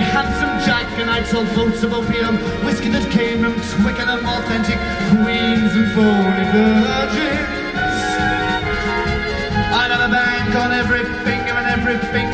Handsome Jack and I all boats of opium, whiskey that came from Twickenham, authentic queens and phony virgins. I have a bank on every finger and every finger